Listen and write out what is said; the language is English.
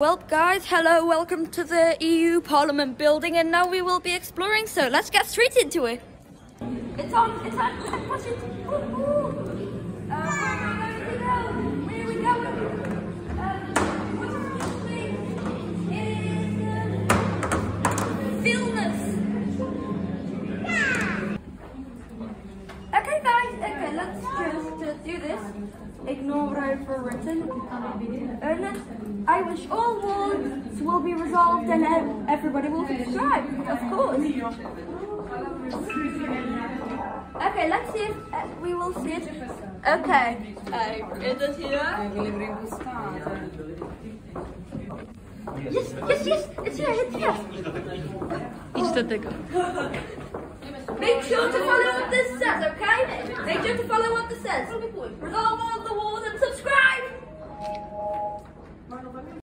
Well, guys, hello, welcome to the EU Parliament building, and now we will be exploring, so let's get straight into it. It's on, it's on, push it. Uh, uh, Vilnius. Okay, guys, okay, let's uh, do this. Ignore what I've written. And I wish all wars will be resolved and ev- everybody will subscribe, of course. Okay, let's see if uh, we will see it. Okay. I read it here. Yes, yes, yes, it's here, it's here. Idź do tego. Make sure to follow what this says, okay? Make sure to follow what this says. Resolve all the walls and subscribe!